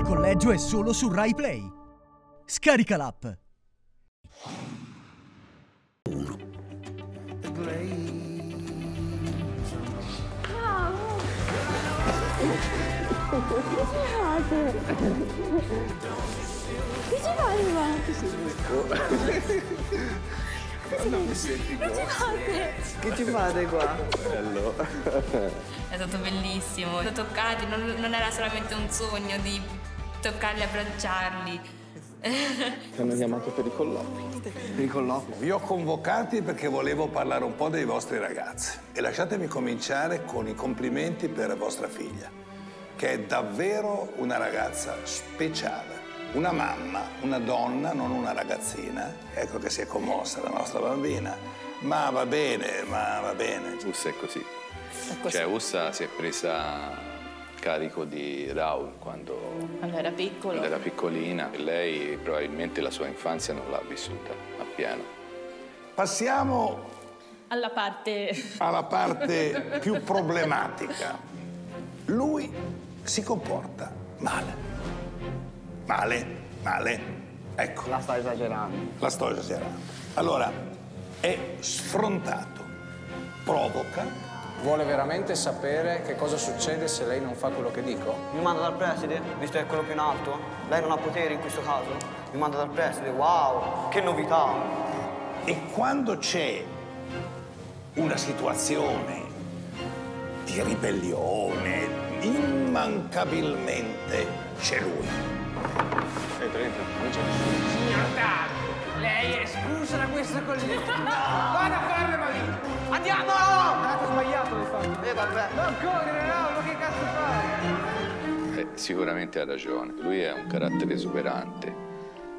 Il collegio è solo su Rai Play. Scarica l'app. Che ci fate qua? Che ci fate? Che ci fate qua? È stato bellissimo. L'ho toccati, non, non era solamente un sogno di toccarli abbracciarli. Ti hanno chiamato per i colloqui. Per i colloqui. Vi ho convocati perché volevo parlare un po' dei vostri ragazzi e lasciatemi cominciare con i complimenti per vostra figlia, che è davvero una ragazza speciale. Una mamma, una donna, non una ragazzina. Ecco che si è commossa la nostra bambina. Ma va bene, ma va bene. Ussa è così. Cioè, Ussa si è presa carico di Raul quando, Quando era piccolo. quando era piccolina. Lei probabilmente la sua infanzia non l'ha vissuta appieno. Passiamo Alla parte... alla parte più problematica. Lui si comporta male. Male, male. Ecco, La sta esagerando. la sto esagerando. Allora, è sfrontato, provoca, Vuole veramente sapere che cosa succede se lei non fa quello che dico? Mi manda dal preside, visto che è quello più in alto. Lei non ha potere in questo caso. Mi manda dal preside, wow, che novità. e quando c'è una situazione di ribellione, immancabilmente c'è lui. Signor Taro, lei è esclusa da questo collegio. Vada a fare le valigie. Andiamo! Dato sbagliato le fatto. Eh, vabbè. Non correre, Raul, che cazzo fai? Eh, sicuramente ha ragione. Lui è un carattere esuberante.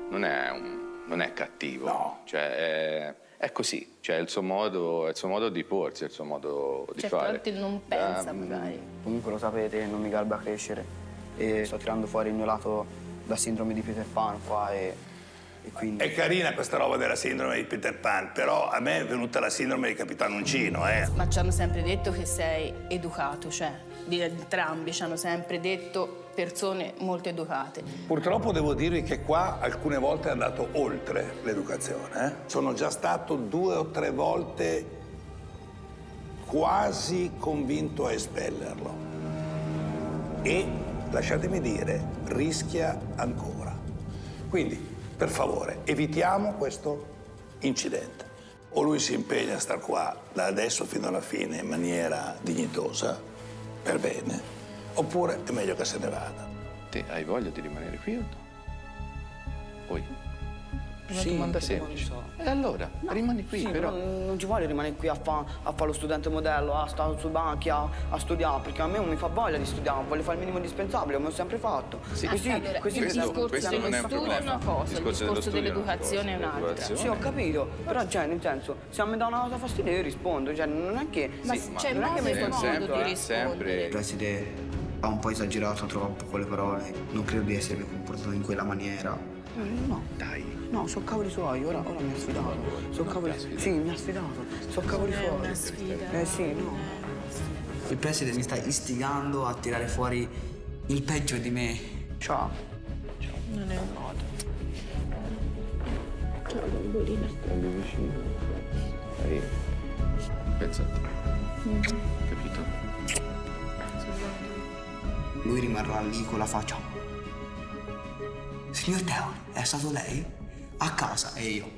Non è, un- non è cattivo. No. Cioè, è, è così. Cioè, è il suo modo, è il suo modo di porsi, è il suo modo di Certe fare. volte non pensa, Ah, magari. Comunque lo sapete, non mi garba crescere. E sto tirando fuori il mio lato da sindrome di Peter Pan qua e quindi... È carina questa roba della sindrome di Peter Pan, però a me è venuta la sindrome di Capitano Uncino, eh. Ma ci hanno sempre detto che sei educato, cioè di entrambi ci hanno sempre detto persone molto educate. Purtroppo devo dirvi che qua alcune volte è andato oltre l'educazione. eh. Sono già stato due o tre volte quasi convinto a espellerlo. E, lasciatemi dire, rischia ancora. Quindi, per favore, evitiamo questo incidente. O lui si impegna a star qua da adesso fino alla fine in maniera dignitosa, per bene, oppure è meglio che se ne vada. Te hai voglia di rimanere qui o no? Poi. Una Sì, domanda semplice. E allora, rimani qui, Sì, però. però non ci voglio rimanere qui a fare fa lo studente modello, a stare sui banchi, a, a studiare, perché a me non mi fa voglia di studiare, voglio fare il minimo indispensabile, come ho sempre fatto. Sì. Così, Allora, così il questo- discorso questo dello studio è una cosa, il discorso discorso dell'educazione è un'altra. Sì, ho capito, però cioè, nel senso, se a me dà una cosa fastidio io rispondo, cioè non è che... Ma Sì, c'è non è che modo mi sto modo sempre- di rispondere. sempre- Il preside ha un po' esagerato troppo con le parole, non credo di essermi comportato in quella maniera. No, Dai. no, sono cavoli suoi, ora, ora mi ha sfidato. Sono cavoli Sì, mi ha sfidato. Sono cavoli È suoi. una sfida. Eh sì, no. Il preside mi sta istigando a tirare fuori il peggio di me. Ciao. Non è un modo. Stammi vicino. Dai. Pensa a te. Capito? Lui rimarrà lì con la faccia. Signor Teo, è stato lei? A casa e io.